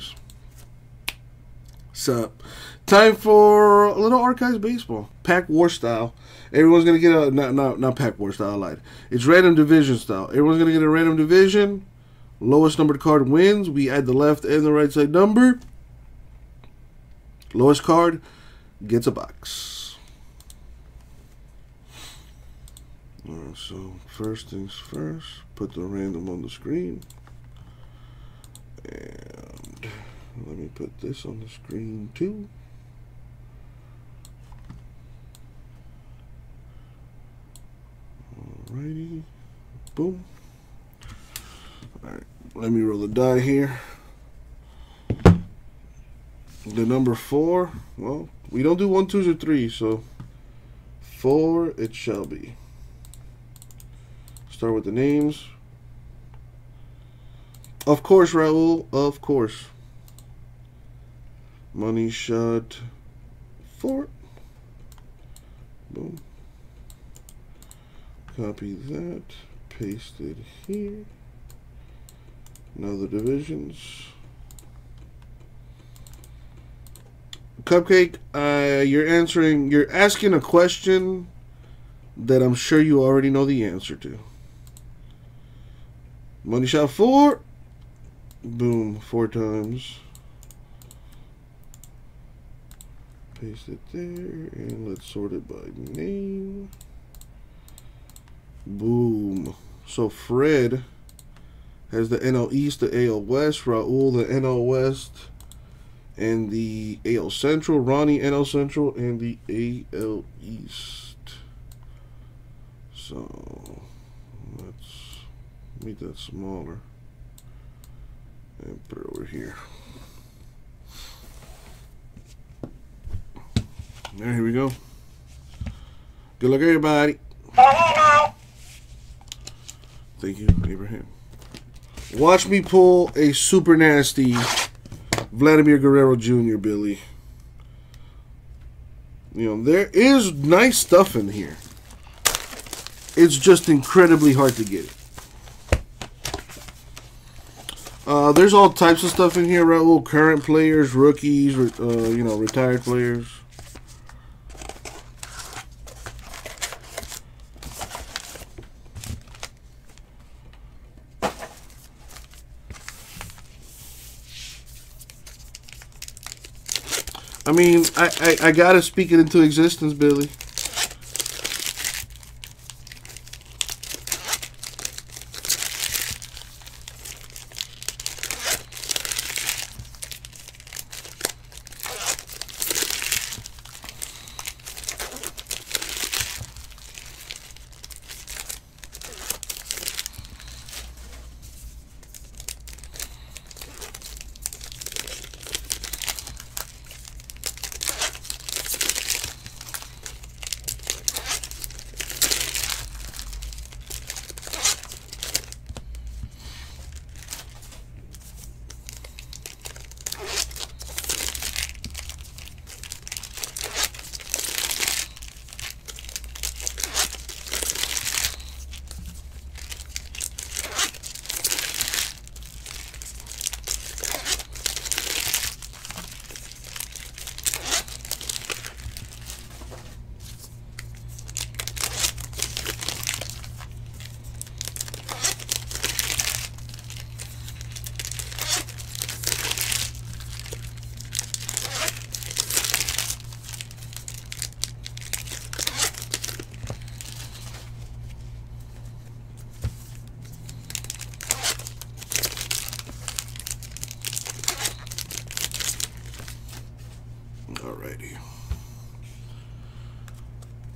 Nice. Sup. Time for a little archives baseball. Pack war style. Everyone's gonna get a not not not pack war style. I lied. It's random division style. Everyone's gonna get a random division. Lowest numbered card wins. We add the left and the right side number. Lowest card gets a box. So first things first, put the random on the screen. And let me put this on the screen too. Alrighty. Boom. Alright, let me roll the die here. The number four, well, we don't do one, twos, or threes, so four it shall be. Start with the names. Of course, Raul, of course. Money shot four. Boom. Copy that. Paste it here. Now the divisions. Cupcake, uh, you're answering, you're asking a question that I'm sure you already know the answer to. Money shot four. Boom, four times. Paste it there, and let's sort it by name. Boom. So Fred has the NL East, the AL West, Raul, the NL West, and the AL Central, Ronnie, NL Central, and the AL East. So let's make that smaller and put it over here. There, here we go. Good luck, everybody. Thank you, Abraham. Watch me pull a super nasty Vladimir Guerrero Jr., Billy. You know, there is nice stuff in here. It's just incredibly hard to get it. Uh, there's all types of stuff in here, Raul. Current players, rookies, uh, you know, retired players. I mean, I, I, I gotta speak it into existence, Billy.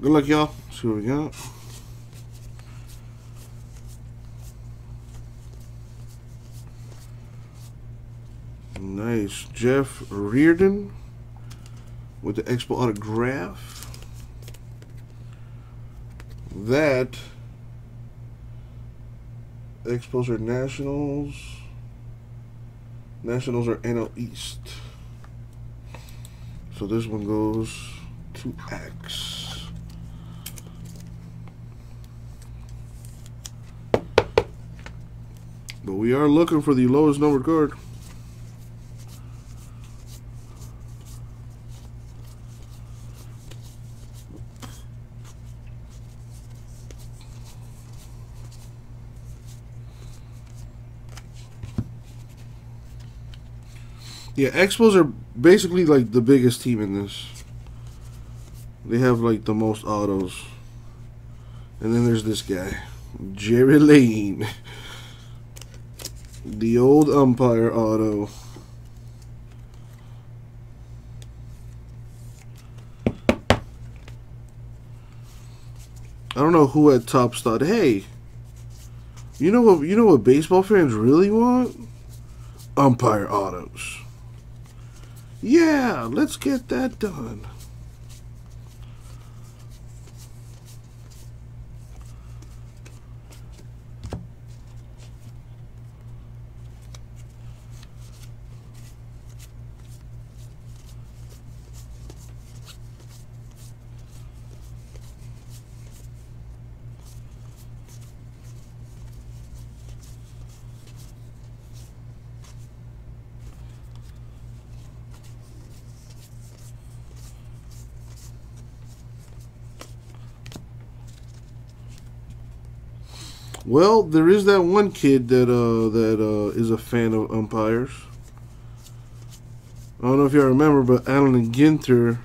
Good luck, y'all. See what we got. Nice. Jeff Reardon with the Expo autograph. That Expos are Nationals. Nationals are NL East. So this one goes to X. But we are looking for the lowest numbered card. Yeah, Expos are basically like the biggest team in this. They have like the most autos. And then there's this guy, Jerry Layne. The old umpire auto. I don't know who at Topps thought, hey, you know what you know what baseball fans really want? Umpire autos. Yeah, let's get that done. Well, there is that one kid that uh, that uh, is a fan of umpires. I don't know if you all remember, but Allen Ginter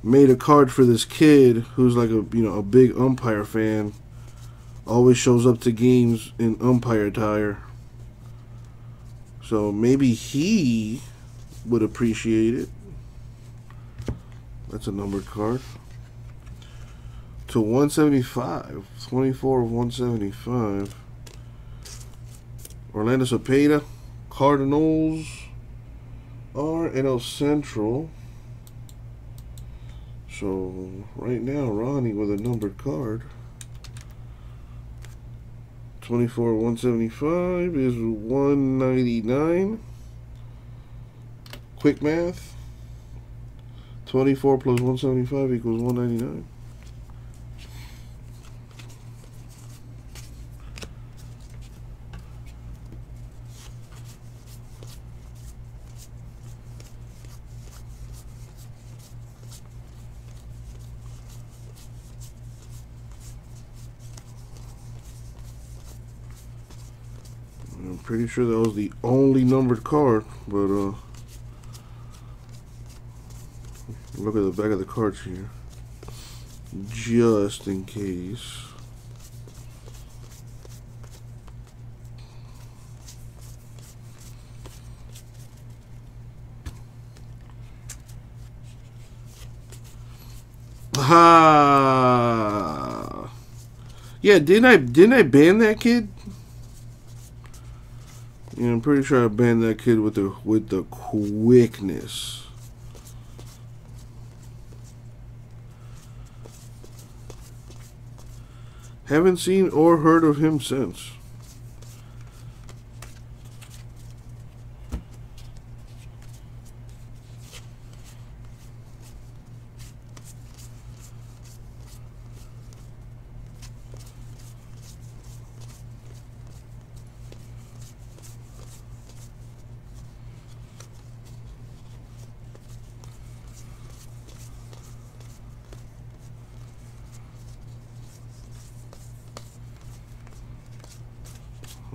made a card for this kid who's like a you know a big umpire fan. Always shows up to games in umpire attire. So maybe he would appreciate it. That's a numbered card to 175. 24 of 175. Orlando Cepeda. Cardinals are NL Central. So right now Ronnie with a numbered card. 24 175 is 199. Quick math. 24 plus 175 equals 199. I'm pretty sure that was the only numbered card, but uh, look at the back of the cards here, just in case. Ha! Yeah, didn't I didn't I ban that kid? Yeah, I'm pretty sure I banned that kid with the with the quickness. Haven't seen or heard of him since.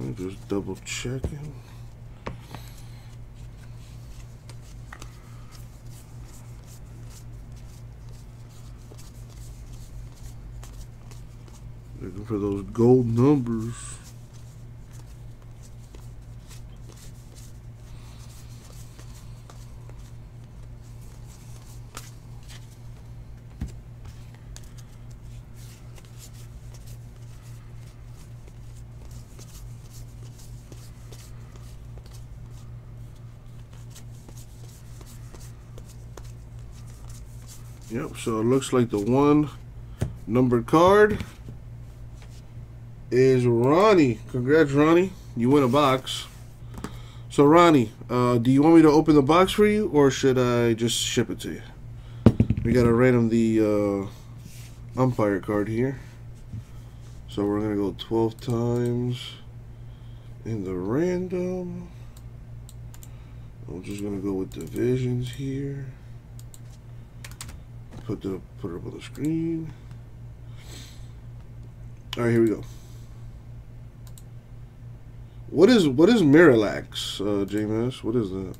I'm just double checking. Looking for those gold numbers. Yep, so it looks like the one numbered card is Ronnie. Congrats, Ronnie. You win a box. So, Ronnie, uh, do you want me to open the box for you, or should I just ship it to you? We got a random the uh, umpire card here. So we're going to go 12 times in the random. I'm just going to go with divisions here put the put it up on the screen. All right, here we go. What is what is Miralax, uh, James? What is that?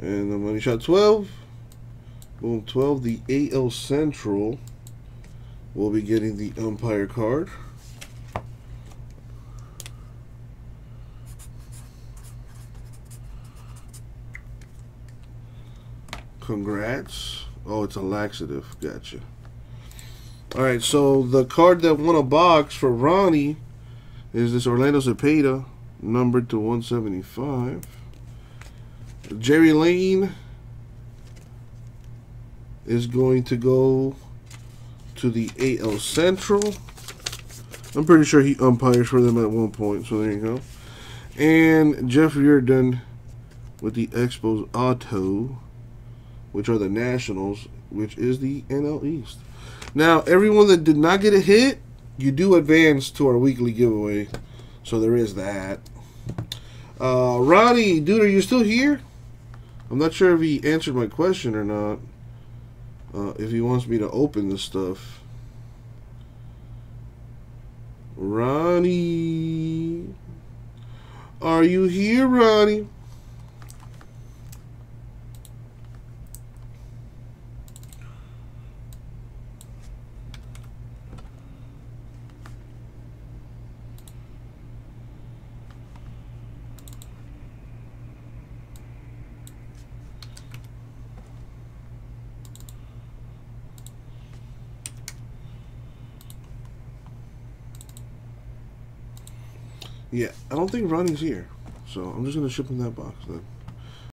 And the money shot 12. Boom, 12. The AL Central will be getting the umpire card. Congrats. Oh, it's a laxative. Gotcha. All right, so the card that won a box for Ronnie is this Orlando Cepeda, numbered to 175. Jerry Layne is going to go to the AL Central. I'm pretty sure he umpires for them at one point, so there you go. And Jeff Reardon with the Expos Auto which are the Nationals, which is the NL East. Now, everyone that did not get a hit, you do advance to our weekly giveaway. So there is that. Uh, Ronnie, dude, are you still here? I'm not sure if he answered my question or not. Uh, if he wants me to open this stuff. Ronnie. Are you here, Ronnie? Yeah, I don't think Ronnie's here. So I'm just going to ship him that box then.